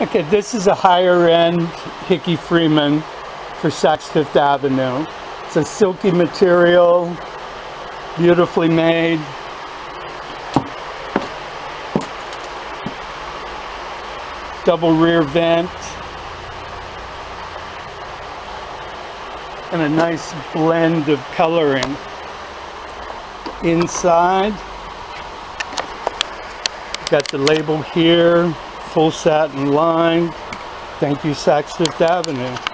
Okay, this is a higher end Hickey Freeman for Saks Fifth Avenue. It's a silky material, beautifully made. Double rear vent. And a nice blend of coloring. Inside, got the label here, full satin lined. Thank you, Saks Fifth Avenue.